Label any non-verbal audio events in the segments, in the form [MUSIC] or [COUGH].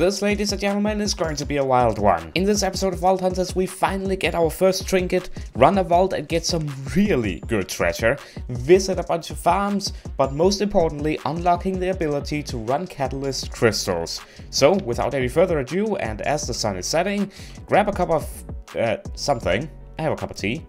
This, ladies and gentlemen, is going to be a wild one. In this episode of Vault Hunters, we finally get our first trinket, run a vault and get some really good treasure, visit a bunch of farms, but most importantly, unlocking the ability to run catalyst crystals. So, without any further ado, and as the sun is setting, grab a cup of uh, something, have a cup of tea,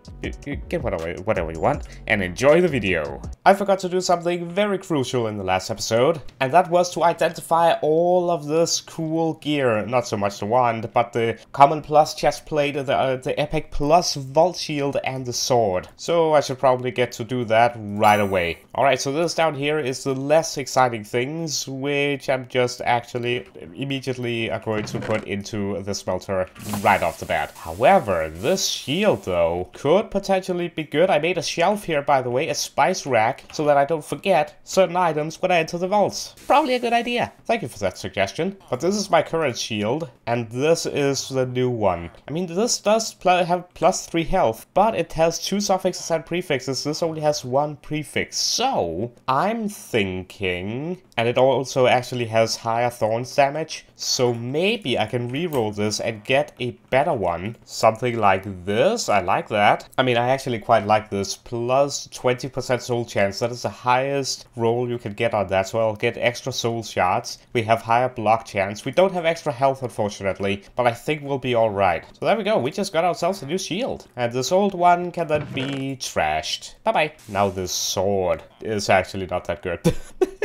get whatever, whatever you want, and enjoy the video. I forgot to do something very crucial in the last episode, and that was to identify all of this cool gear. Not so much the wand, but the common plus chest plate, the, uh, the epic plus vault shield, and the sword. So I should probably get to do that right away. Alright, so this down here is the less exciting things, which I'm just actually immediately going to put into the smelter right off the bat. However, this shield though, could potentially be good. I made a shelf here, by the way, a spice rack, so that I don't forget certain items when I enter the vaults. Probably a good idea. Thank you for that suggestion. But this is my current shield, and this is the new one. I mean, this does pl have plus 3 health, but it has two suffixes and prefixes. This only has one prefix. So, I'm thinking... And it also actually has higher thorns damage. So maybe I can reroll this and get a better one. Something like this. I like that. I mean, I actually quite like this. Plus 20% soul chance. That is the highest roll you can get on that. So I'll get extra soul shards. We have higher block chance. We don't have extra health, unfortunately. But I think we'll be alright. So there we go. We just got ourselves a new shield. And this old one can then be trashed. Bye-bye. Now this sword is actually not that good. [LAUGHS]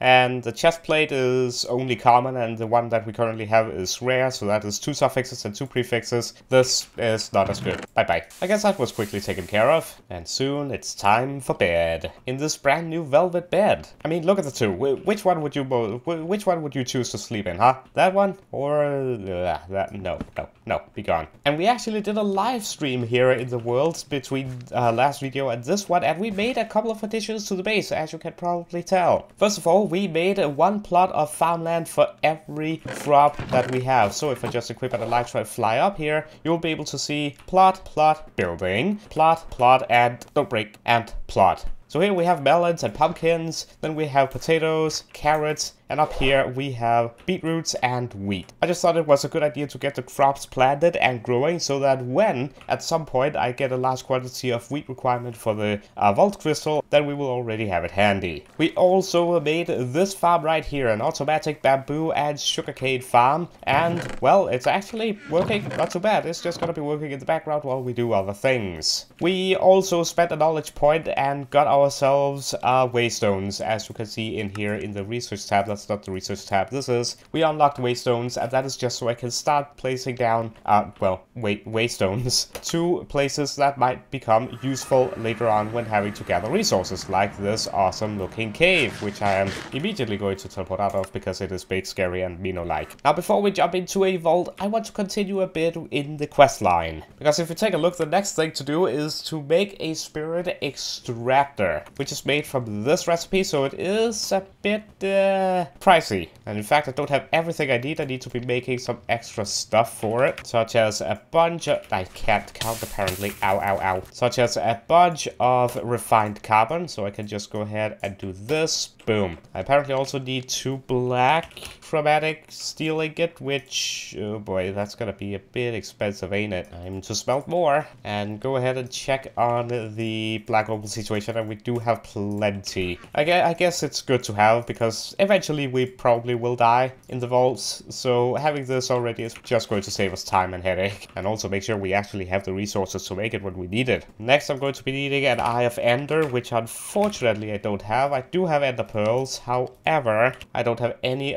And the chest plate is only common, and the one that we currently have is rare, so that is two suffixes and two prefixes. This is not as good. Bye-bye. I guess that was quickly taken care of. And soon it's time for bed. In this brand new velvet bed. I mean, look at the two. Which one would you which one would you choose to sleep in, huh? That one? Or uh, that? No, no, no, be gone. And we actually did a live stream here in the world between uh, last video and this one, and we made a couple of additions to the base, as you can probably tell. First of all, we made a one plot of farmland for every crop that we have. So if I just equip an elytra and fly up here, you'll be able to see plot, plot, building, plot, plot, and don't break, and plot. So here we have melons and pumpkins, then we have potatoes, carrots, and up here we have beetroots and wheat. I just thought it was a good idea to get the crops planted and growing so that when at some point I get a large quantity of wheat requirement for the uh, vault crystal, then we will already have it handy. We also made this farm right here, an automatic bamboo and sugarcane farm. And well, it's actually working not too bad. It's just gonna be working in the background while we do other things. We also spent a knowledge point and got ourselves uh, waystones, as you can see in here in the research tab that's not the research tab. This is, we unlocked waystones, and that is just so I can start placing down, uh, well, wait, waystones [LAUGHS] to places that might become useful later on when having to gather resources, like this awesome looking cave, which I am immediately going to teleport out of because it is big, scary, and Mino-like. Now, before we jump into a vault, I want to continue a bit in the quest line. Because if you take a look, the next thing to do is to make a spirit extractor, which is made from this recipe, so it is a bit, uh, pricey. And in fact, I don't have everything I need. I need to be making some extra stuff for it, such as a bunch of... I can't count, apparently. Ow, ow, ow. Such as a bunch of refined carbon, so I can just go ahead and do this. Boom. I apparently also need two black chromatic steel ingot, which, oh boy, that's gonna be a bit expensive, ain't it? I'm to smelt more and go ahead and check on the black opal situation, and we do have plenty. I guess, I guess it's good to have because eventually we probably will die in the vaults, so having this already is just going to save us time and headache, and also make sure we actually have the resources to make it when we need it. Next I'm going to be needing an Eye of Ender, which unfortunately I don't have. I do have Ender Pearls, however, I don't have any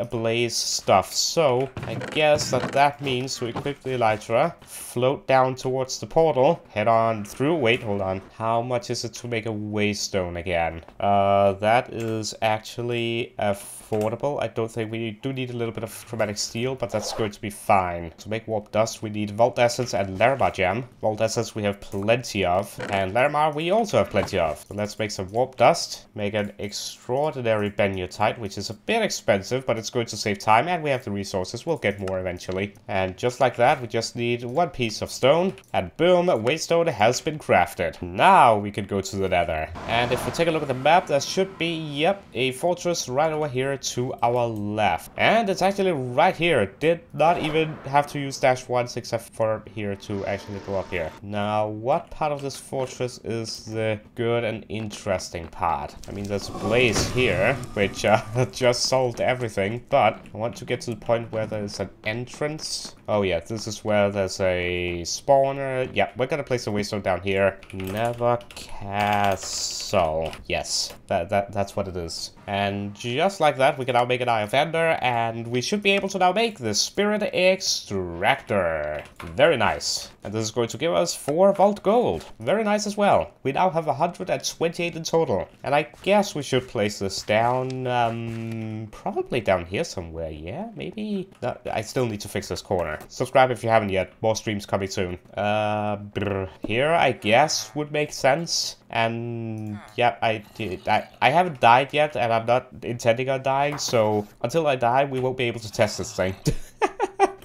Stuff, so I guess that that means we equip the Elytra, float down towards the portal, head on through, wait, hold on, how much is it to make a waystone again? Uh, that is actually a affordable. I don't think we do need a little bit of chromatic steel, but that's going to be fine. To make warp dust, we need vault essence and Larimar gem. Vault essence we have plenty of, and Larimar we also have plenty of. So let's make some warp dust, make an extraordinary Benitoite, which is a bit expensive, but it's going to save time, and we have the resources. We'll get more eventually. And just like that, we just need one piece of stone, and boom, waystone has been crafted. Now we can go to the nether. And if we take a look at the map, there should be, yep, a fortress right over here to our left. And it's actually right here. Did not even have to use dash once except for here to actually go up here. Now, what part of this fortress is the good and interesting part? I mean, there's a blaze here, which uh, [LAUGHS] just solved everything, but I want to get to the point where there's an entrance. Oh yeah, this is where there's a spawner. Yeah, we're gonna place a waystone down here. Nether castle. Yes, that, that that's what it is. And just like that, we can now make an of Ender, and we should be able to now make the Spirit Extractor. Very nice. And this is going to give us 4 Vault Gold. Very nice as well. We now have 128 in total. And I guess we should place this down, um, probably down here somewhere, yeah? Maybe? No, I still need to fix this corner. Subscribe if you haven't yet. More streams coming soon. Uh, brr. here, I guess, would make sense. And yeah, I did. I, I haven't died yet, and I'm not intending on dying, so until I die, we won't be able to test this thing. [LAUGHS]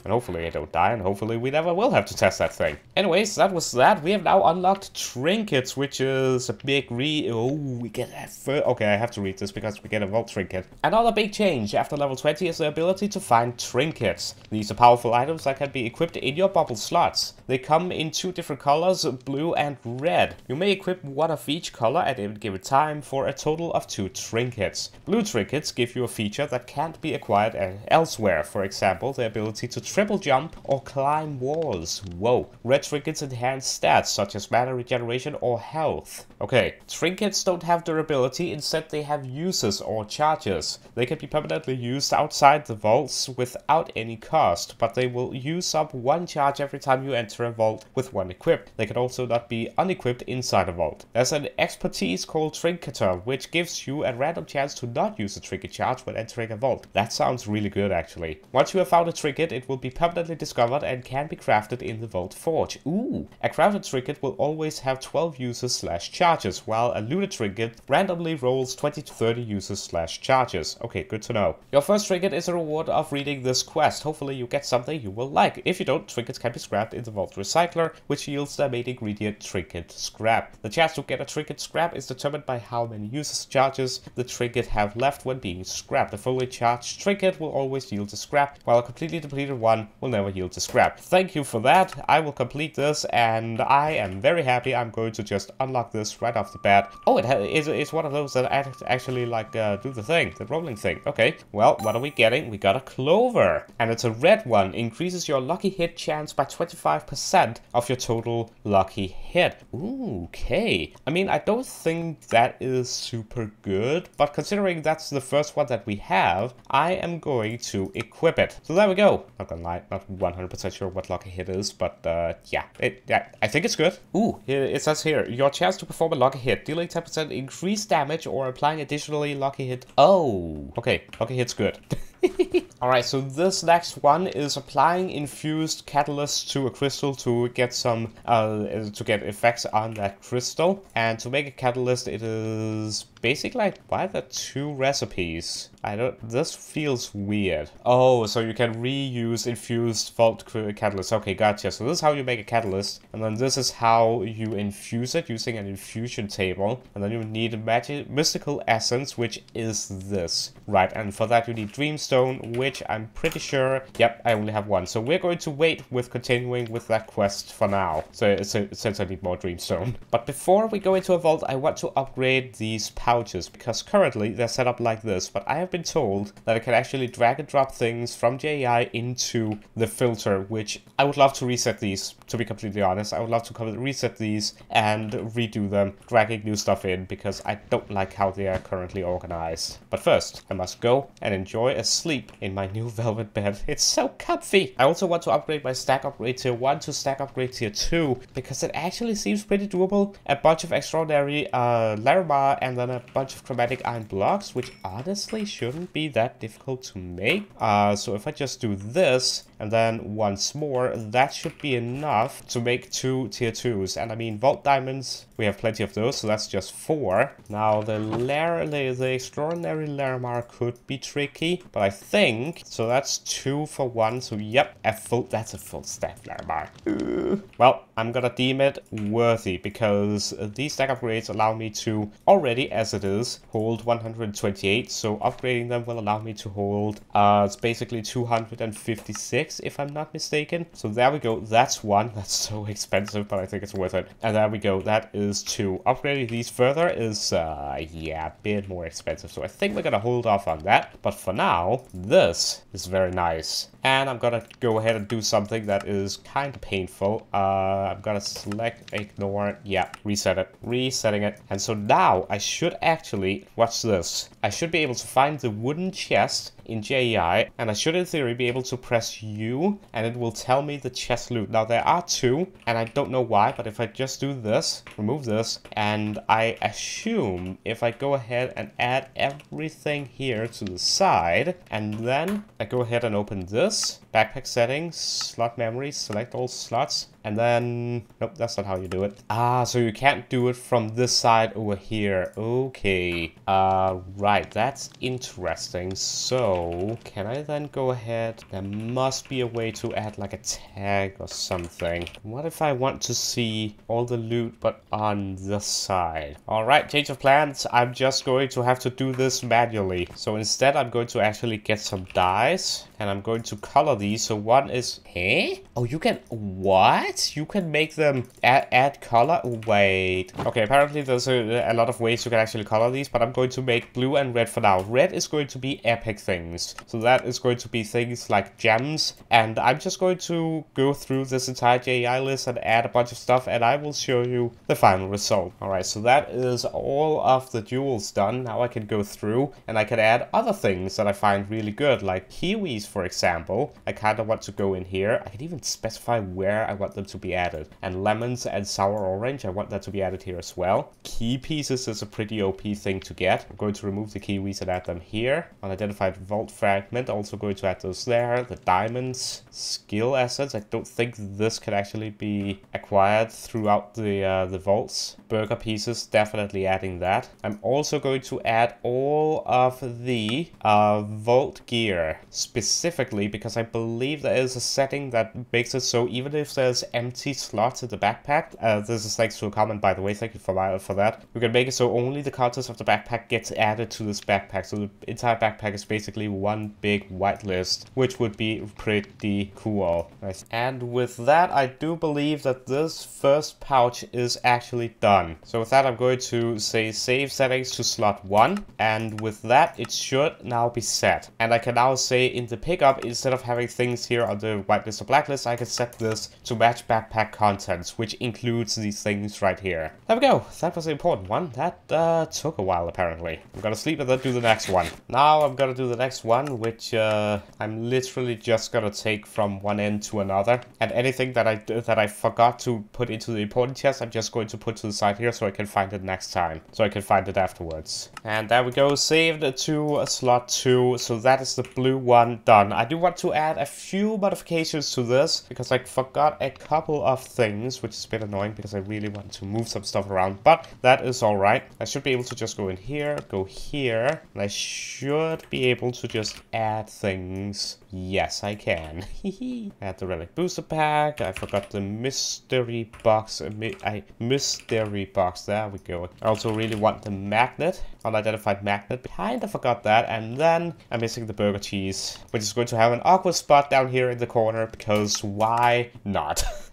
And hopefully I don't die, and hopefully we never will have to test that thing. Anyways, that was that. We have now unlocked trinkets, which is a big re... Oh, we get a... Okay, I have to read this because we get a vault trinket. Another big change after level 20 is the ability to find trinkets. These are powerful items that can be equipped in your bubble slots. They come in two different colors, blue and red. You may equip one of each color at any given time for a total of two trinkets. Blue trinkets give you a feature that can't be acquired elsewhere. For example, the ability to triple jump or climb walls. Whoa. Red trinkets enhance stats such as mana regeneration or health. Okay, trinkets don't have durability, instead they have uses or charges. They can be permanently used outside the vaults without any cost, but they will use up one charge every time you enter a vault with one equipped. They can also not be unequipped inside a vault. There's an expertise called Trinketer, which gives you a random chance to not use a trinket charge when entering a vault. That sounds really good actually. Once you have found a trinket, it will be permanently discovered and can be crafted in the Vault Forge. Ooh! A crafted trinket will always have 12 uses slash charges, while a looted trinket randomly rolls 20 to 30 uses slash charges. Okay, good to know. Your first trinket is a reward of reading this quest. Hopefully you get something you will like. If you don't, trinkets can be scrapped in the Vault Recycler, which yields the main ingredient trinket scrap. The chance to get a trinket scrap is determined by how many uses charges the trinket have left when being scrapped. A fully charged trinket will always yield a scrap, while a completely depleted one one will never yield to scrap. Thank you for that. I will complete this and I am very happy. I'm going to just unlock this right off the bat. Oh, it is it's one of those that actually like uh, do the thing, the rolling thing. Okay, well, what are we getting? We got a clover and it's a red one. Increases your lucky hit chance by 25% of your total lucky hit. Ooh, okay. I mean, I don't think that is super good, but considering that's the first one that we have, I am going to equip it. So there we go. Gonna lie, not 100% sure what lucky hit is, but uh, yeah, it, yeah, I think it's good. Ooh, it says here, your chance to perform a lucky hit, dealing 10% increased damage or applying additionally lucky hit. Oh, okay, lucky hit's good. [LAUGHS] Alright, so this next one is applying infused catalyst to a crystal to get some, uh, to get effects on that crystal. And to make a catalyst, it is basically like, why there two recipes? I don't, this feels weird. Oh, so you can reuse infused vault catalyst. Okay, gotcha. So this is how you make a catalyst. And then this is how you infuse it using an infusion table. And then you need a magic, mystical essence, which is this. Right, and for that you need dreamstone, which I'm pretty sure, yep, I only have one. So we're going to wait with continuing with that quest for now. So, so since I need more dreamstone. But before we go into a vault, I want to upgrade these pouches because currently they're set up like this. But I have been told that I can actually drag and drop things from JEI into the filter, which I would love to reset these, to be completely honest. I would love to reset these and redo them, dragging new stuff in because I don't like how they are currently organized. But first, I must go and enjoy a sleep in my new velvet bed. It's so comfy. I also want to upgrade my stack upgrade tier 1 to stack upgrade tier 2 because it actually seems pretty doable. A bunch of extraordinary uh, Larimar and then a bunch of chromatic iron blocks, which honestly shouldn't be that difficult to make. Uh, so if I just do this, and then once more, that should be enough to make two tier 2s. And I mean, vault diamonds, we have plenty of those, so that's just four. Now, the, Lar the, the extraordinary Larimar could be tricky, but I think, so that's two for one, so yep, a full, that's a full stack Larimar. Uh, well, I'm gonna deem it worthy, because these stack upgrades allow me to, already as it is, hold 128, so upgrading them will allow me to hold, uh, it's basically 256 if I'm not mistaken. So there we go. That's one. [LAUGHS] That's so expensive, but I think it's worth it. And there we go. That is two. Upgrading these further is, uh, yeah, a bit more expensive. So I think we're gonna hold off on that. But for now, this is very nice. And I'm gonna go ahead and do something that is kind of painful. Uh, I'm gonna select, ignore, yeah, reset it, resetting it. And so now I should actually, watch this. I should be able to find the wooden chest in JEI, and I should in theory be able to press U, and it will tell me the chest loot. Now there are two, and I don't know why, but if I just do this, remove this, and I assume if I go ahead and add everything here to the side, and then I go ahead and open this, backpack settings, slot memory, select all slots, and then, nope, that's not how you do it. Ah, so you can't do it from this side over here. Okay, uh, right, that's interesting. So, can I then go ahead? There must be a way to add like a tag or something. What if I want to see all the loot, but on this side? All right, change of plans. I'm just going to have to do this manually. So instead, I'm going to actually get some dyes and I'm going to color these. So one is, hey? Oh, you can, what? You can make them add, add color? Wait. Okay, apparently there's a, a lot of ways you can actually color these, but I'm going to make blue and red for now. Red is going to be epic things. So that is going to be things like gems. And I'm just going to go through this entire JEI list and add a bunch of stuff and I will show you the final result. Alright, so that is all of the jewels done. Now I can go through and I can add other things that I find really good, like kiwis for example. I kind of want to go in here. I can even specify where I want them to be added. And lemons and sour orange, I want that to be added here as well. Key pieces is a pretty OP thing to get. I'm going to remove the kiwis and add them here. Unidentified vault fragment, also going to add those there. The diamonds, skill assets. I don't think this can actually be acquired throughout the, uh, the vaults. Burger pieces, definitely adding that. I'm also going to add all of the uh, vault gear, specifically because I believe there is a setting that makes it so even if there's empty slots in the backpack, uh, this is thanks to a comment by the way, thank you for, for that, We can make it so only the contents of the backpack gets added to this backpack, so the entire backpack is basically one big whitelist, which would be pretty cool. Nice. And with that, I do believe that this first pouch is actually done. So with that, I'm going to say save settings to slot 1, and with that, it should now be set. And I can now say in the pickup, instead of having things here on the whitelist or blacklist, I can set this to match backpack contents, which includes these things right here. There we go. That was the important one. That uh, took a while, apparently. I'm gonna sleep and then do the next one. Now I'm gonna do the next one, which uh, I'm literally just gonna take from one end to another. And anything that I that I forgot to put into the important chest, I'm just going to put to the side here so I can find it next time. So I can find it afterwards. And there we go. Saved to slot 2. So that is the blue one done. I do want to add a few modifications to this because I forgot a couple of things, which is a bit annoying because I really want to move some stuff around. But that is alright. I should be able to just go in here, go here, and I should be able to just add things. Yes, I can. [LAUGHS] add the relic booster pack. I forgot the mystery box. I mystery box. There we go. I also really want the magnet, unidentified magnet. Kind of forgot that. And then I'm missing the burger cheese, which is going to have an awkward spot down here in the corner because why not? [LAUGHS]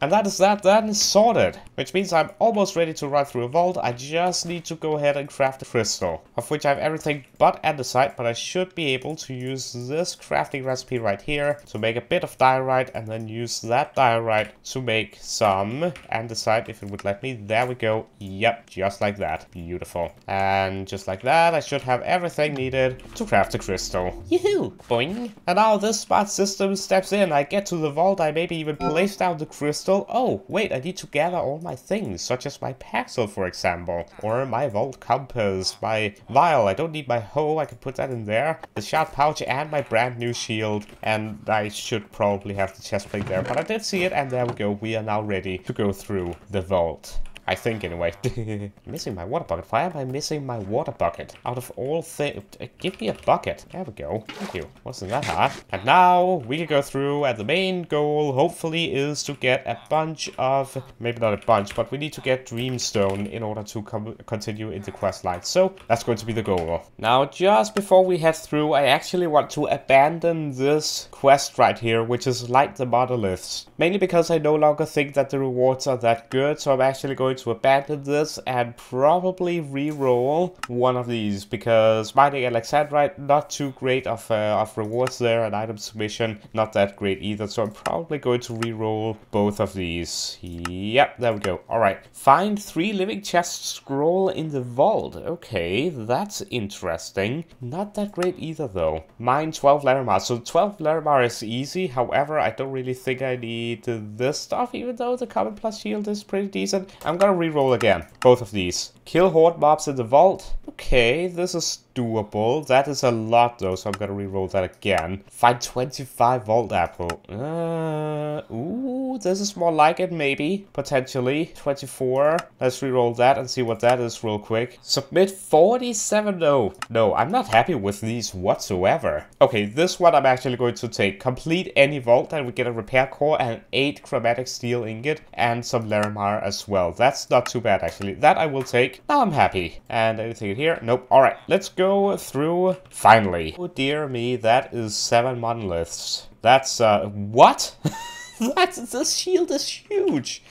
And that is that then sorted, which means I'm almost ready to run through a vault. I just need to go ahead and craft a crystal, of which I have everything but andesite, but I should be able to use this crafting recipe right here to make a bit of diorite and then use that diorite to make some andesite if it would let me. There we go. Yep, just like that. Beautiful. And just like that, I should have everything needed to craft a crystal. Yoo-hoo! Boing! And now this smart system steps in. I get to the vault, I maybe even place down the crystal still... Oh, wait, I need to gather all my things, such as my Paxel, for example. Or my Vault Compass, my Vial. I don't need my hoe, I can put that in there. The Shard Pouch and my brand new shield. And I should probably have the chest plate there, but I did see it, and there we go. We are now ready to go through the vault. I think anyway. [LAUGHS] missing my water bucket. Why am I missing my water bucket? Out of all things, uh, give me a bucket. There we go. Thank you. Wasn't that hard? And now we can go through and the main goal hopefully is to get a bunch of, maybe not a bunch, but we need to get Dreamstone in order to continue in the quest line. So that's going to be the goal. Now just before we head through, I actually want to abandon this quest right here, which is light the monoliths. Mainly because I no longer think that the rewards are that good, so I'm actually going to abandon this and probably re-roll one of these because mining Alexandrite not too great of, uh, of rewards there and item submission not that great either so I'm probably going to re-roll both of these. Yep, there we go. Alright, find three living chests scroll in the vault. Okay, that's interesting. Not that great either though. Mine 12 Larimar. So 12 Larimar is easy, however I don't really think I need this stuff even though the common plus shield is pretty decent. I'm gonna gonna re-roll again. Both of these. Kill horde mobs in the vault. Okay, this is doable. That is a lot though, so I'm gonna re-roll that again. Find 25 Vault Apple. Uh, ooh, this is more like it maybe, potentially. 24. Let's re-roll that and see what that is real quick. Submit 47. No, no, I'm not happy with these whatsoever. Okay, this one I'm actually going to take. Complete any vault and we get a repair core and 8 chromatic steel ingot and some Larimar as well. That's not too bad actually. That I will take. Now I'm happy. And anything here? Nope. Alright, let's go go through finally. Oh dear me, that is seven monoliths. That's, uh, what? [LAUGHS] That's, this shield is huge.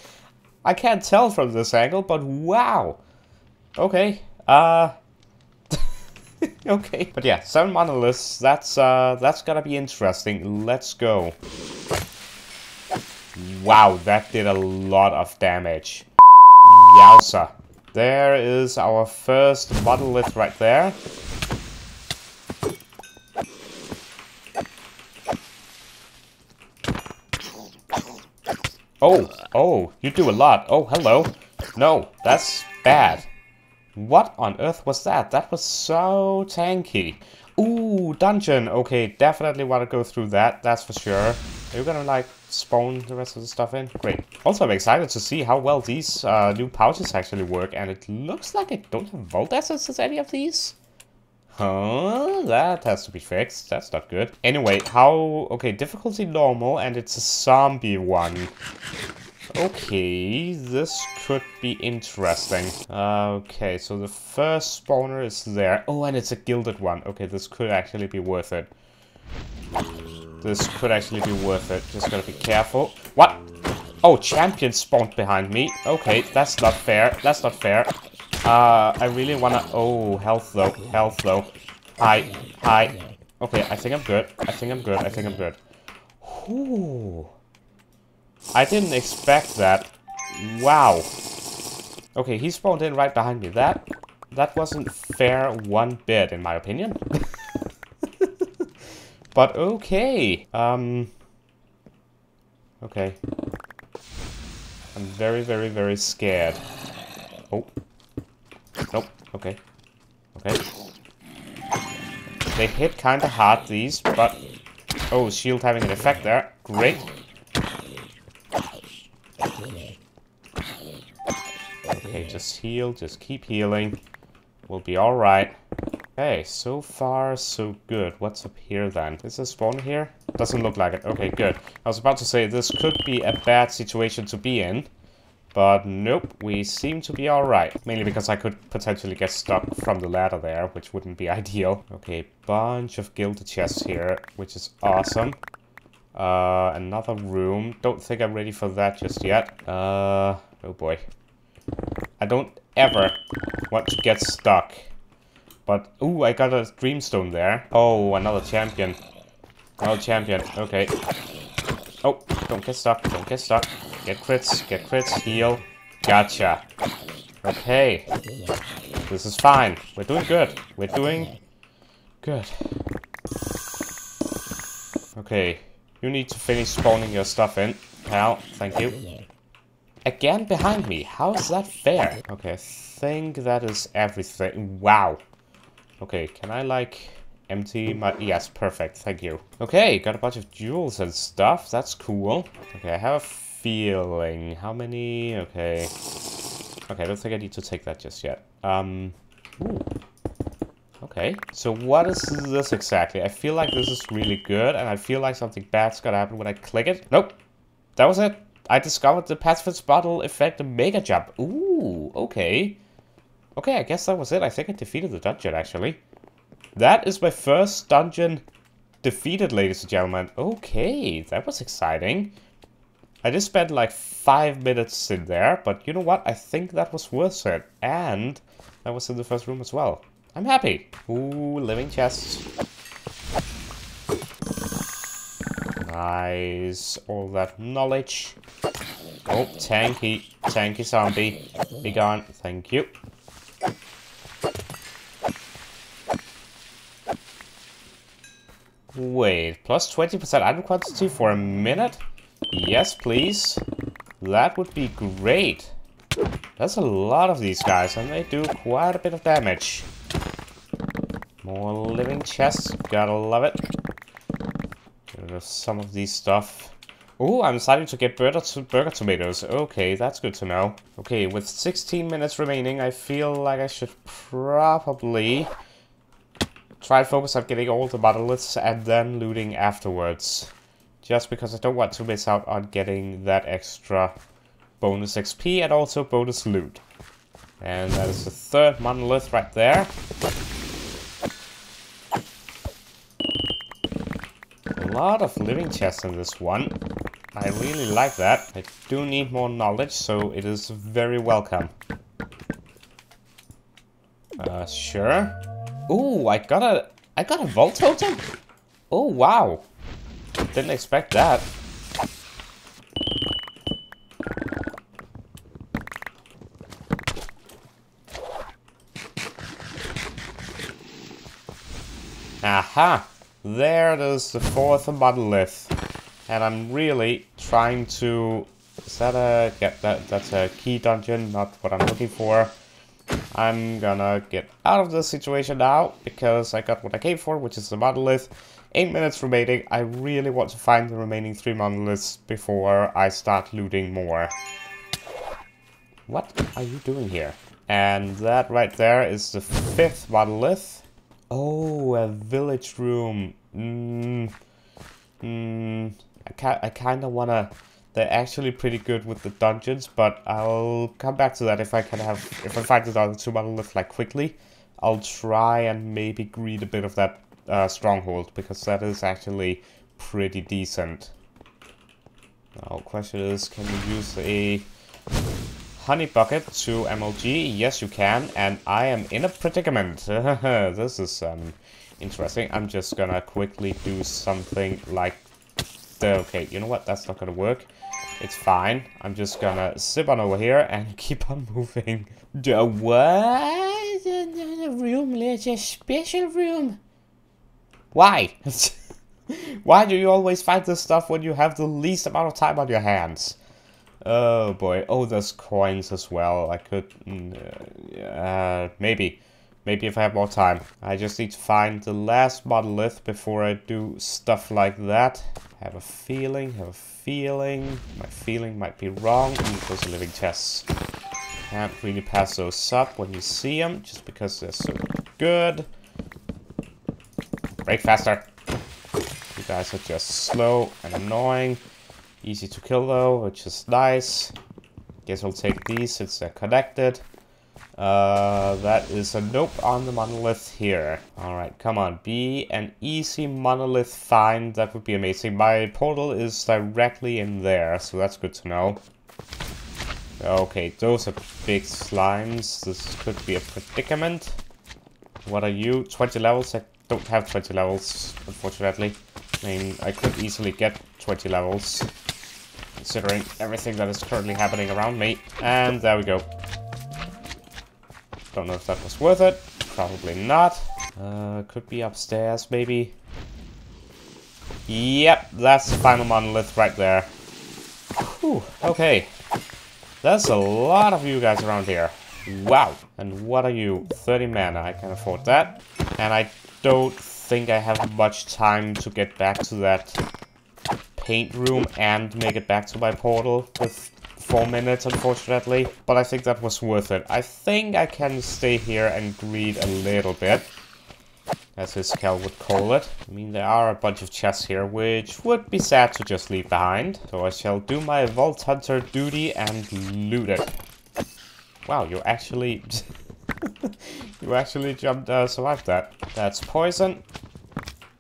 I can't tell from this angle, but wow. Okay, uh... [LAUGHS] okay. But yeah, seven monoliths, that's, uh, that's gonna be interesting. Let's go. Wow, that did a lot of damage. Yowza. There is our first bottle monolith right there. Oh, oh, you do a lot. Oh, hello. No, that's bad. What on earth was that? That was so tanky. Ooh, dungeon. Okay, definitely want to go through that. That's for sure. Are you gonna, like, spawn the rest of the stuff in? Great. Also, I'm excited to see how well these uh, new pouches actually work. And it looks like I don't have vault essence as any of these. Huh? That has to be fixed. That's not good. Anyway, how... Okay, difficulty normal, and it's a zombie one. Okay, this could be interesting. Okay, so the first spawner is there. Oh, and it's a gilded one. Okay, this could actually be worth it. This could actually be worth it. Just gotta be careful. What? Oh, champion spawned behind me. Okay, that's not fair. That's not fair. Uh, I really wanna... Oh, health though. Health though. Hi. Hi. Okay, I think I'm good. I think I'm good. I think I'm good. Ooh. I didn't expect that. Wow. Okay, he spawned in right behind me. That that wasn't fair one bit, in my opinion. [LAUGHS] but okay. Um. Okay. I'm very, very, very scared. Oh. Nope. Okay. Okay. They hit kind of hard, these, but... Oh, shield having an effect there. Great. Okay, just heal. Just keep healing. We'll be alright. Okay, so far so good. What's up here then? Is there spawn here? Doesn't look like it. Okay, good. I was about to say this could be a bad situation to be in. But nope, we seem to be alright. Mainly because I could potentially get stuck from the ladder there, which wouldn't be [LAUGHS] ideal. Okay, bunch of gilded chests here, which is awesome. Uh, another room. Don't think I'm ready for that just yet. Uh, oh boy. I don't ever want to get stuck. But, ooh, I got a dreamstone there. Oh, another champion. Another champion, okay. Oh, don't get stuck, don't get stuck. Get crits, get crits, heal. Gotcha. Okay. This is fine. We're doing good. We're doing good. Okay. You need to finish spawning your stuff in. Pal, thank you. again behind me. How is that fair? Okay, I think that is everything. Wow. Okay, can I like empty my... Yes, perfect. Thank you. Okay, got a bunch of jewels and stuff. That's cool. Okay, I have a feeling. How many? Okay. Okay, I don't think I need to take that just yet. Um... Ooh. Okay, so what is this exactly? I feel like this is really good, and I feel like something bad's gonna happen when I click it. Nope. That was it. I discovered the pacifist bottle effect mega jump. Ooh, okay. Okay, I guess that was it. I think I defeated the dungeon, actually. That is my first dungeon defeated, ladies and gentlemen. Okay, that was exciting. I just spent like five minutes in there, but you know what? I think that was worth it. And that was in the first room as well. I'm happy. Ooh, living chests. Nice. All that knowledge. Oh, tanky. Tanky zombie. Be gone. Thank you. Wait, plus 20% item quantity for a minute? Yes, please. That would be great. That's a lot of these guys, and they do quite a bit of damage. More living chests, gotta love it. Get rid some of these stuff. Oh, I'm starting to get burger, to burger tomatoes. Okay, that's good to know. Okay, with 16 minutes remaining, I feel like I should probably try and focus on getting all the monoliths and then looting afterwards. Just because I don't want to miss out on getting that extra bonus XP and also bonus loot. And that is the third monolith right there. A lot of living chests in this one. I really like that. I do need more knowledge, so it is very welcome. Uh, sure. Ooh, I got a... I got a vault totem? Oh, wow. Didn't expect that. Aha! There it is, the fourth monolith. And I'm really trying to... Is that a... Yeah, that, that's a key dungeon, not what I'm looking for. I'm gonna get out of this situation now, because I got what I came for, which is the monolith. 8 minutes remaining. I really want to find the remaining 3 monoliths before I start looting more. What are you doing here? And that right there is the fifth monolith. Oh, a village room. Mm, mm, I, I kind of want to... They're actually pretty good with the dungeons, but I'll come back to that if I can have... If I find the other two monoliths like quickly. I'll try and maybe greed a bit of that uh, stronghold, because that is actually pretty decent. Now, question is, can you use a honey bucket to MLG? Yes, you can, and I am in a predicament. [LAUGHS] this is um, interesting. I'm just gonna quickly do something like... Okay, you know what? That's not gonna work. It's fine. I'm just gonna zip on over here and [LAUGHS] keep on moving. The what? The room, it's a special room. Why? [LAUGHS] Why do you always find this stuff when you have the least amount of time on your hands? Oh boy. Oh, there's coins as well. I could... Mm, uh, maybe. Maybe if I have more time. I just need to find the last monolith before I do stuff like that. Have a feeling, have a. My feeling might be wrong. Those are living chests. Can't really pass those up when you see them, just because they're so good. Break faster. You guys are just slow and annoying. Easy to kill though, which is nice. Guess I'll take these since they're connected. Uh, that is a nope on the monolith here. Alright, come on. Be an easy monolith find. That would be amazing. My portal is directly in there, so that's good to know. Okay, those are big slimes. This could be a predicament. What are you? 20 levels? I don't have 20 levels, unfortunately. I mean, I could easily get 20 levels considering everything that is currently happening around me. And there we go. Don't know if that was worth it. Probably not. Uh, could be upstairs, maybe. Yep, that's the final monolith right there. Whew, okay. There's a lot of you guys around here. Wow. And what are you? 30 mana. I can afford that. And I don't think I have much time to get back to that paint room and make it back to my portal with four minutes, unfortunately. But I think that was worth it. I think I can stay here and greed a little bit. As Iskall would call it. I mean, there are a bunch of chests here, which would be sad to just leave behind. So I shall do my Vault Hunter duty and loot it. Wow, you actually... [LAUGHS] you actually jumped, uh, survived that. That's poison.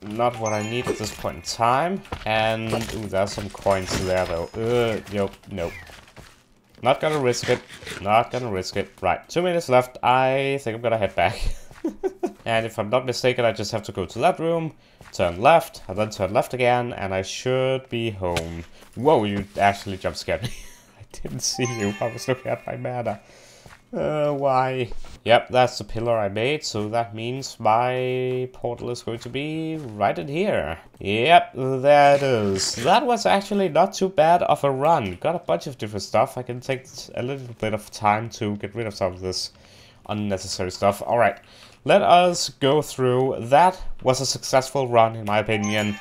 Not what I need at this point in time. And, ooh, there's some coins there, though. Uh, nope, nope. Not gonna risk it. Not gonna risk it. Right, two minutes left. I think I'm gonna head back. [LAUGHS] and if I'm not mistaken, I just have to go to that room, turn left, and then turn left again, and I should be home. Whoa, you actually jump scared me. [LAUGHS] I didn't see you. I was looking at my mana. Uh, why? Yep, that's the pillar I made, so that means my portal is going to be right in here. Yep, there it is. That was actually not too bad of a run. Got a bunch of different stuff. I can take a little bit of time to get rid of some of this unnecessary stuff. Alright, let us go through. That was a successful run, in my opinion.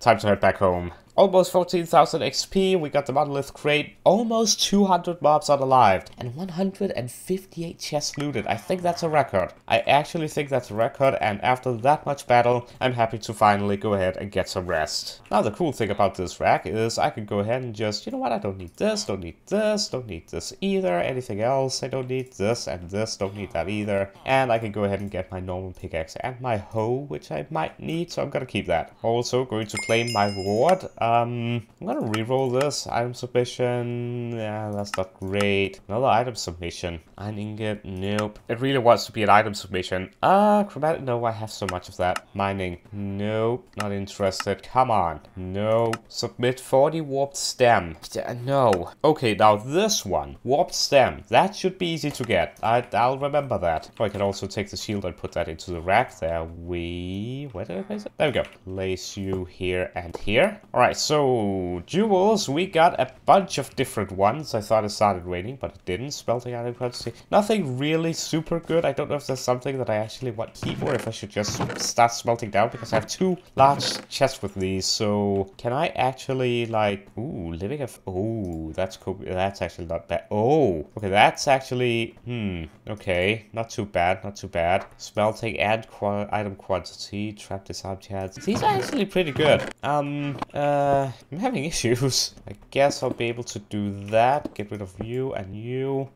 Time to head back home. Almost 14,000 XP, we got the Monolith Crate, almost 200 mobs unalived, and 158 chests looted. I think that's a record. I actually think that's a record, and after that much battle, I'm happy to finally go ahead and get some rest. Now, the cool thing about this rack is I can go ahead and just, you know what, I don't need this, don't need this, don't need this either, anything else, I don't need this and this, don't need that either. And I can go ahead and get my normal pickaxe and my hoe, which I might need, so I'm gonna keep that. Also, going to claim my reward. Um, I'm gonna re-roll this. Item submission. Yeah, that's not great. Another item submission. An ingot. Nope. It really wants to be an item submission. Ah, uh, chromatic. No, I have so much of that. Mining. Nope. Not interested. Come on. No. Submit 40 warped stem. No. Okay, now this one. Warped stem. That should be easy to get. I, I'll remember that. Oh, I can also take the shield and put that into the rack. There we... Where did I place it? There we go. Place you here and here. Alright, so jewels, we got a bunch of different ones. I thought it started raining, but it didn't. Smelting item quantity. Nothing really super good. I don't know if there's something that I actually want to keep or if I should just start smelting down because I have two large chests with these. So can I actually like, ooh, living of, oh, that's cool. That's actually not bad. Oh, okay, that's actually, hmm, okay, not too bad, not too bad. Smelting and qu item quantity, trap disarm chance. These are actually pretty good. Um, uh, uh, I'm having [LAUGHS] issues. I guess I'll be able to do that. Get rid of you and you.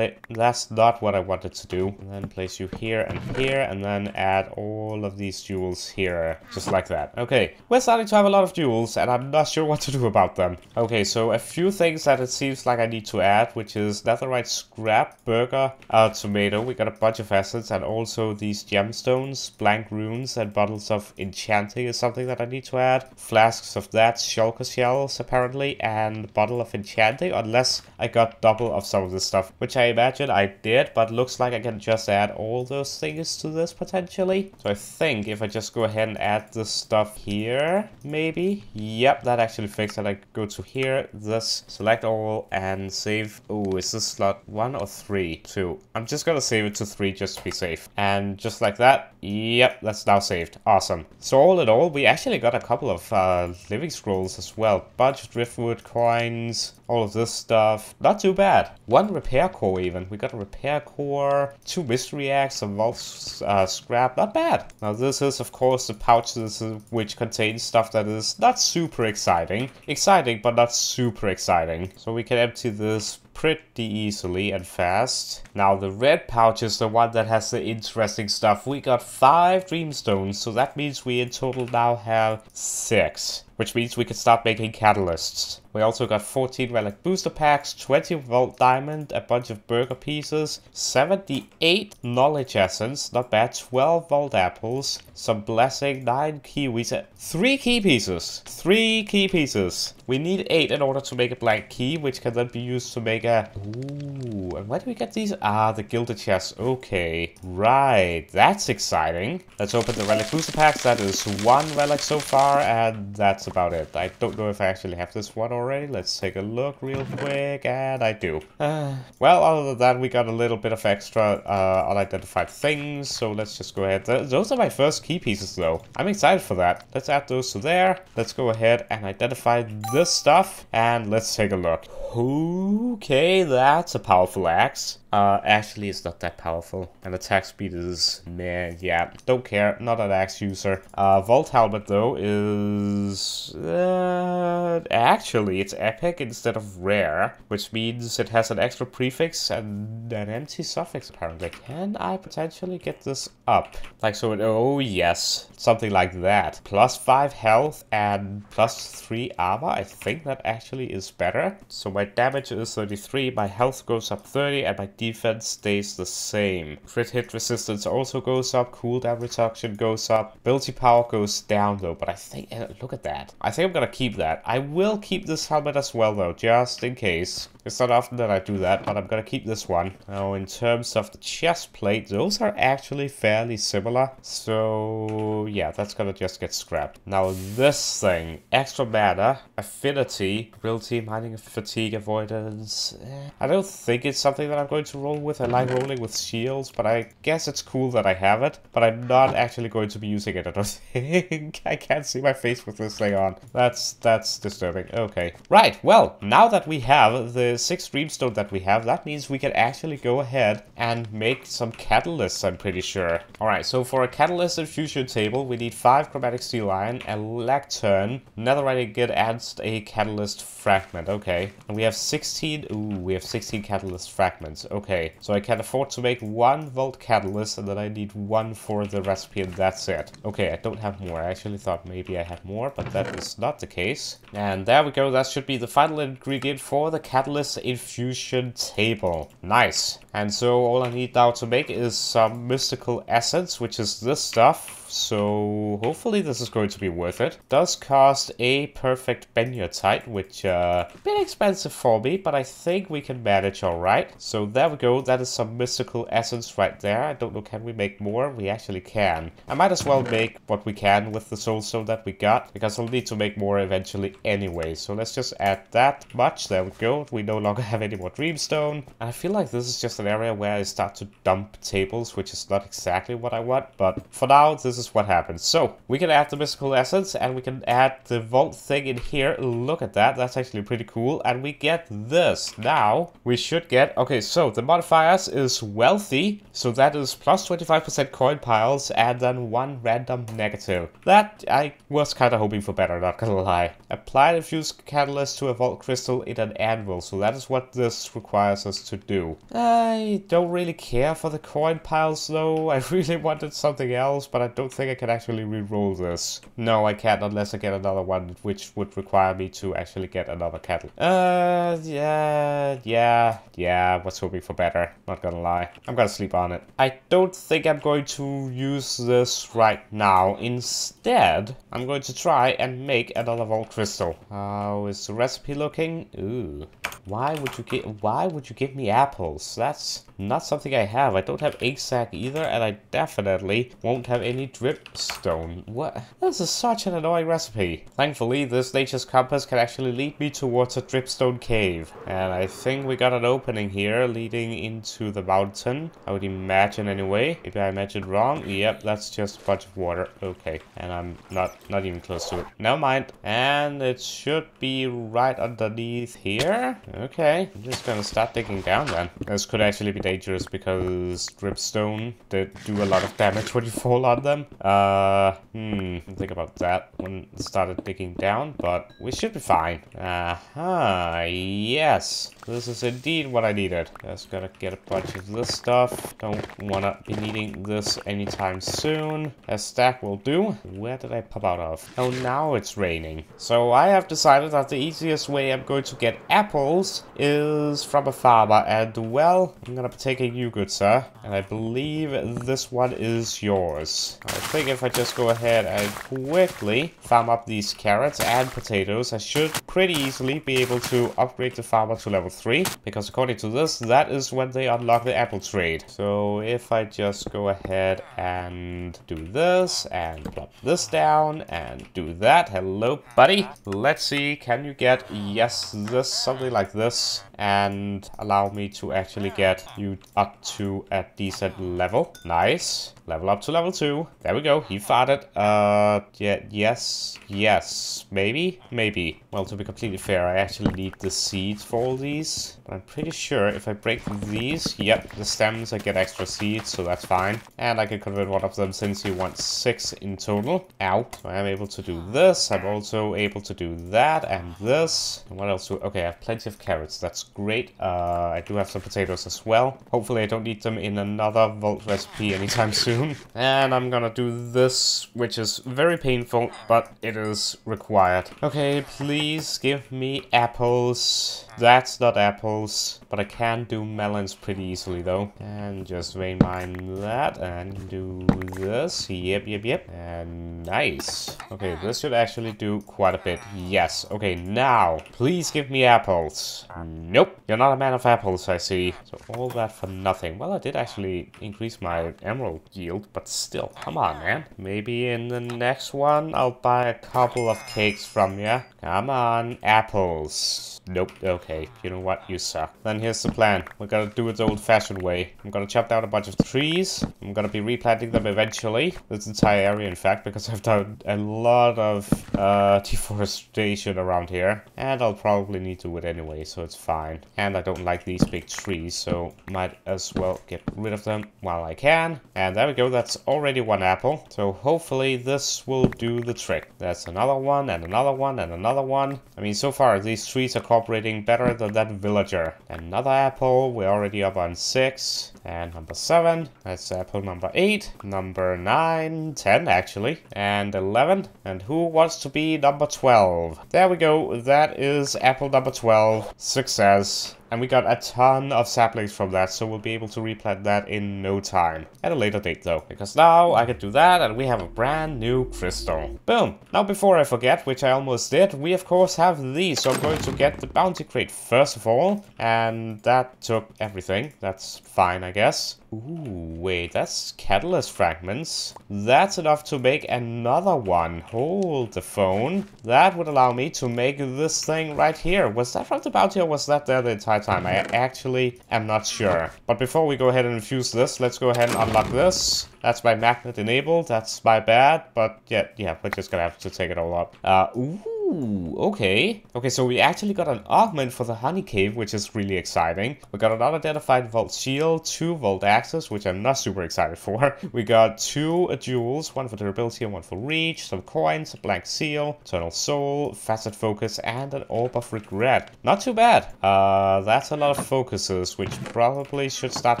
That's not what I wanted to do. And then place you here and here. And then add all of these jewels here. Just like that. Okay, we're starting to have a lot of jewels. And I'm not sure what to do about them. Okay, so a few things that it seems like I need to add. Which is netherite scrap, burger, uh, tomato. We got a bunch of assets. And also these gemstones, blank runes, and bottles of enchanting is something that I need to add. Flasks of that, shulker shells apparently and bottle of enchanting unless I got double of some of this stuff which I imagine I did but looks like I can just add all those things to this potentially. So I think if I just go ahead and add this stuff here maybe? Yep that actually fixed it. I go to here this select all and save. Oh is this slot one or three? Two. I'm just gonna save it to three just to be safe. And just like that yep that's now saved awesome so all in all we actually got a couple of uh, living scrolls as well. Bunch of driftwood coins, all of this stuff. Not too bad. One repair core even. We got a repair core, two mystery eggs, some vault uh, scrap. Not bad. Now this is of course the pouches which contains stuff that is not super exciting. Exciting, but not super exciting. So we can empty this pretty easily and fast. Now the red pouch is the one that has the interesting stuff. We got five dreamstones, so that means we in total now have six which means we can start making catalysts. We also got 14 relic booster packs, 20 vault diamond, a bunch of burger pieces, 78 knowledge essence, not bad, 12 vault apples, some blessing, 9 kiwis, 3 key pieces, 3 key pieces. We need 8 in order to make a blank key, which can then be used to make a, ooh, and where do we get these? Ah, the gilded chests. Okay, right, that's exciting. Let's open the relic booster packs. That is one relic so far, and that's about it. I don't know if I actually have this one already. Let's take a look real quick, and I do. Uh, well, other than that, we got a little bit of extra uh, unidentified things, so let's just go ahead. Th those are my first key pieces, though. I'm excited for that. Let's add those to there. Let's go ahead and identify this stuff, and let's take a look. Okay, that's a powerful axe. Uh, actually, it's not that powerful. And attack speed is, man, yeah, don't care. Not an axe user. Uh, Vault Helmet, though, is... Uh, actually, it's epic instead of rare, which means it has an extra prefix and an empty suffix, apparently. Can I potentially get this up? Like, so, it, oh, yes, something like that. Plus 5 health and plus 3 armor. I think that actually is better. So my damage is 33, my health goes up 30, and my defense stays the same. Crit hit resistance also goes up, cooldown reduction goes up, ability power goes down though, but I think, uh, look at that. I think I'm gonna keep that. I will keep this helmet as well though, just in case. It's not often that I do that, but I'm gonna keep this one. Now, in terms of the chest plate, those are actually fairly similar. So, yeah, that's gonna just get scrapped. Now, this thing, extra mana, affinity, ability, mining, fatigue, avoidance. Eh, I don't think it's something that I'm going to roll with. I like rolling with shields, but I guess it's cool that I have it. But I'm not actually going to be using it, I don't [LAUGHS] think. I can't see my face with this thing on. That's, that's disturbing. Okay. Right, well, now that we have the six dreamstone that we have, that means we can actually go ahead and make some catalysts, I'm pretty sure. Alright, so for a catalyst infusion table, we need five chromatic steel iron, a lectern, netherite ingot, and a catalyst fragment. Okay, and we have 16, ooh, we have 16 catalyst fragments. Okay, so I can afford to make one vault catalyst, and then I need one for the recipe, and that's it. Okay, I don't have more. I actually thought maybe I had more, but that is not the case. And there we go, that should be the final ingredient for the catalyst infusion table. Nice. And so all I need now to make is some mystical essence, which is this stuff. So hopefully this is going to be worth it. Does cost a perfect Benitoite, which uh, a bit expensive for me, but I think we can manage all right. So there we go. That is some mystical essence right there. I don't know, can we make more? We actually can. I might as well make what we can with the soulstone that we got, because I'll need to make more eventually anyway. So let's just add that much. There we go. We no longer have any more dreamstone. And I feel like this is just an area where I start to dump tables, which is not exactly what I want. But for now, this is what happens. So we can add the mystical essence and we can add the vault thing in here. Look at that. That's actually pretty cool. And we get this. Now we should get... Okay, so the modifiers is wealthy. So that is plus 25% coin piles and then one random negative. That I was kind of hoping for better, not gonna lie. Apply the fuse catalyst to a vault crystal in an anvil. So that is what this requires us to do. I don't really care for the coin piles though. [LAUGHS] I really wanted something else, but I don't think I can actually re-roll this. No, I can't unless I get another one, which would require me to actually get another kettle. Uh, yeah, yeah, yeah, was hoping for better, not gonna lie. I'm gonna sleep on it. I don't think I'm going to use this right now. Instead, I'm going to try and make another vault crystal. How is the recipe looking? Ooh. Why would you get why would you give me apples? That's not something I have. I don't have egg sac either, and I definitely won't have any dripstone. What? This is such an annoying recipe. Thankfully, this nature's compass can actually lead me towards a dripstone cave. And I think we got an opening here leading into the mountain. I would imagine anyway. Maybe I imagined wrong. Yep, that's just a bunch of water. Okay. And I'm not not even close to it. Never mind. And it should be right underneath here. Okay. I'm just gonna start digging down then. This could actually be dangerous because dripstone did do a lot of damage when you [LAUGHS] fall on them. Uh, hmm, think about that when it started digging down, but we should be fine. Aha, uh -huh, yes. This is indeed what I needed. Just gotta get a bunch of this stuff. Don't wanna be needing this anytime soon. A stack will do. Where did I pop out of? Oh, now it's raining. So I have decided that the easiest way I'm going to get apples is from a farmer. And, well, I'm gonna taking you, good sir. And I believe this one is yours. I think if I just go ahead and quickly farm up these carrots and potatoes, I should pretty easily be able to upgrade the farmer to level 3. Because according to this, that is when they unlock the apple trade. So if I just go ahead and do this and plop this down and do that. Hello, buddy. Let's see, can you get, yes, this, something like this and allow me to actually get ah. you up to a decent level. Nice. Level up to level 2. There we go. He farted. Uh, yeah, yes, yes. Maybe? Maybe. Well, to be completely fair, I actually need the seeds for all these. But I'm pretty sure if I break these, yep, the stems, I get extra seeds, so that's fine. And I can convert one of them since you want six in total. Ow. So I am able to do this. I'm also able to do that and this. And what else do Okay, I have plenty of carrots. That's great. Uh, I do have some potatoes as well. Hopefully I don't need them in another vault recipe anytime [LAUGHS] soon. [LAUGHS] And I'm gonna do this, which is very painful, but it is required. Okay, please give me apples. That's not apples, but I can do melons pretty easily though. And just vein mine that and do this. Yep, yep, yep. And nice. Okay, this should actually do quite a bit. Yes. Okay, now, please give me apples. Nope, you're not a man of apples, I see. So all that for nothing. Well, I did actually increase my emerald yield, but still, come on, man. Maybe in the next one, I'll buy a couple of cakes from you. Come on, apples. Nope, okay. You know what? You suck. Then here's the plan. We're gonna do it the old-fashioned way. I'm gonna chop down a bunch of trees. I'm gonna be replanting them eventually. This entire area, in fact, because I've done a lot of uh, deforestation around here. And I'll probably need to do it anyway, so it's fine. And I don't like these big trees, so might as well get rid of them while I can. And there we go. That's already one apple. So hopefully this will do the trick. That's another one, and another one, and another one. I mean, so far, these trees are cooperating better than that villager. Another apple, we're already up on 6. And number 7, that's apple number 8. Number 9, 10 actually. And 11. And who wants to be number 12? There we go, that is apple number 12. Success. And we got a ton of saplings from that, so we'll be able to replant that in no time. At a later date though, because now I can do that and we have a brand new crystal. Boom! Now before I forget, which I almost did, we of course have these. So I'm going to get the bounty crate first of all, and that took everything. That's fine, I guess. Ooh, wait, that's catalyst fragments. That's enough to make another one. Hold the phone. That would allow me to make this thing right here. Was that from the bounty or was that there the entire time? I actually am not sure. But before we go ahead and infuse this, let's go ahead and unlock this. That's my magnet enabled. That's my bad. But yeah, yeah, we're just gonna have to take it all up. Uh, ooh. Okay. Okay, so we actually got an augment for the honey cave, which is really exciting. We got an unidentified vault shield, two vault axes, which I'm not super excited [LAUGHS] for. We got two jewels, one for durability and one for reach, some coins, a blank seal, eternal soul, facet focus, and an orb of regret. Not too bad. Uh, that's a lot of focuses, which probably should start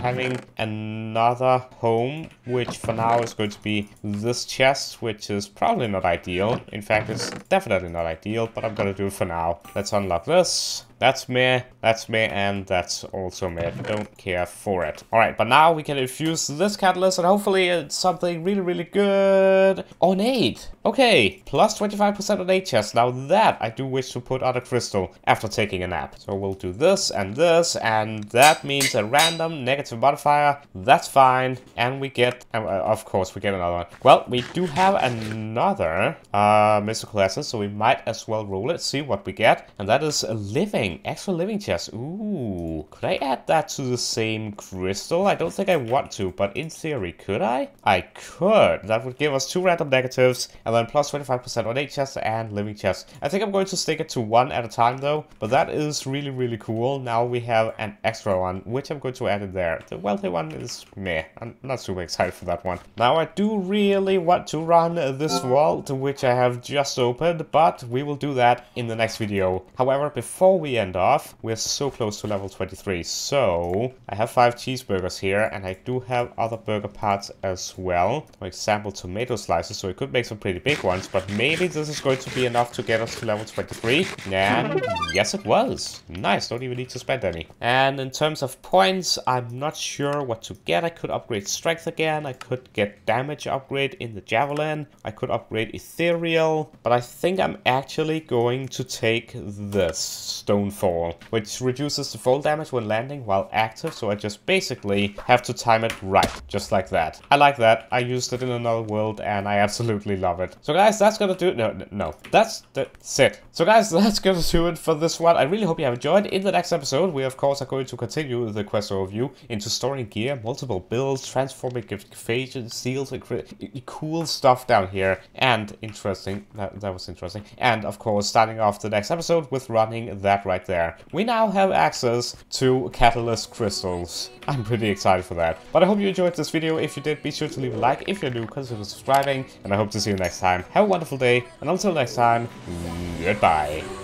having another home, which for now is going to be this chest, which is probably not ideal. In fact, it's definitely not ideal ideal, but I'm gonna do it for now. Let's unlock this. That's me, that's me, and that's also me. Don't care for it. Alright, but now we can infuse this catalyst, and hopefully it's something really, really good. Ornate! Okay, plus 25% on chest. Now that I do wish to put on a crystal after taking a nap. So we'll do this and this, and that means a random negative modifier. That's fine. And we get, uh, of course, we get another one. Well, we do have another uh, mystical essence, so we might as well roll it, see what we get. And that is a living, extra living chest. Ooh, could I add that to the same crystal? I don't think I want to, but in theory, could I? I could. That would give us two random negatives, and then plus 25% on 8 chests and living chests. I think I'm going to stick it to one at a time though, but that is really, really cool. Now we have an extra one, which I'm going to add in there. The wealthy one is meh. I'm not super excited for that one. Now I do really want to run this vault, which I have just opened, but we will do that in the next video. However, before we end off. We're so close to level 23. So I have five cheeseburgers here and I do have other burger parts as well. For example, tomato slices. So we could make some pretty big ones, but maybe this is going to be enough to get us to level 23. And yes, it was. Nice. Don't even need to spend any. And in terms of points, I'm not sure what to get. I could upgrade strength again. I could get damage upgrade in the javelin. I could upgrade ethereal. But I think I'm actually going to take this stonefall, which reduces the fall damage when landing while active. So I just basically have to time it right, just like that. I like that. I used it in another world and I absolutely love it. So guys, that's gonna do it. No, no, that's, that's it. So guys, [LAUGHS] that's gonna do it for this one. I really hope you have enjoyed. In the next episode, we of course are going to continue the quest overview into storing gear, multiple builds, transforming gift seals, and cool stuff down here. And interesting, that, that was interesting. And of course, starting off the next episode with running that right there. We now have access to catalyst crystals. I'm pretty excited for that. But I hope you enjoyed this video. If you did, be sure to leave a like. If you're new, consider subscribing. And I hope to see you next time. Have a wonderful day. And until next time, goodbye.